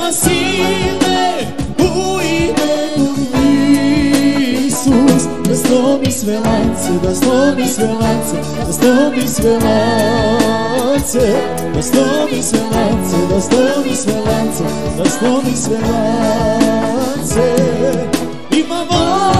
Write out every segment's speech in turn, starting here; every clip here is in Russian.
nema sile u imenu Isus Da slomi sve lance, da slomi sve lance, da slomi sve lance Da slomi sve lance, da slomi sve lance, da slomi sve lance Ima volje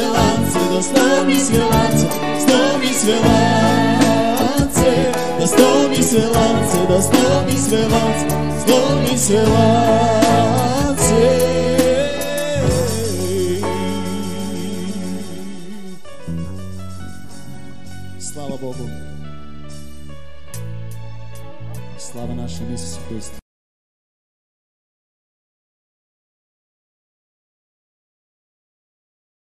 Свиланце, да с нами Свиланце, с да с нами да с нами Свиланце, с Слава Богу! Слава нашему Иисусу Христу!